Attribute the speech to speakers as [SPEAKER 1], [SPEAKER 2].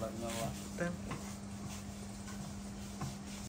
[SPEAKER 1] 冷是我
[SPEAKER 2] 不